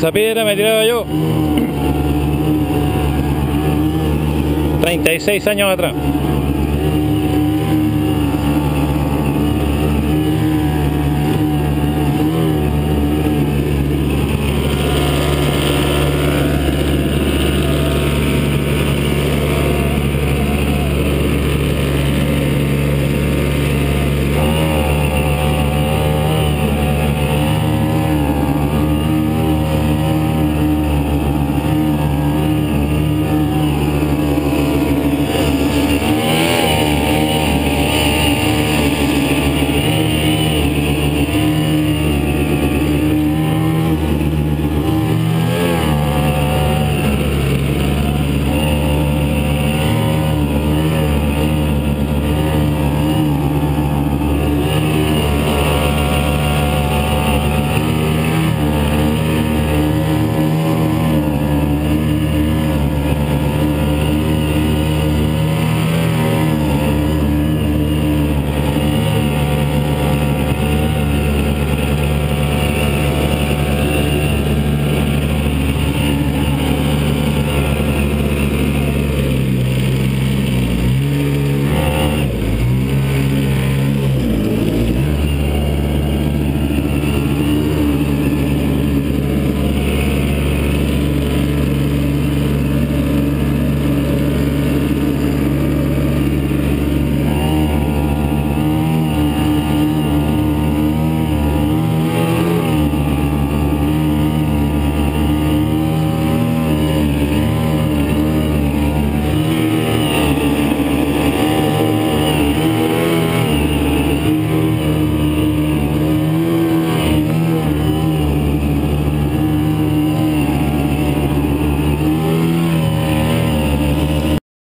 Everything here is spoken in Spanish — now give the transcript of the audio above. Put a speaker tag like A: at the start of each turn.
A: esa piedra me tiraba yo 36 años atrás.